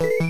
you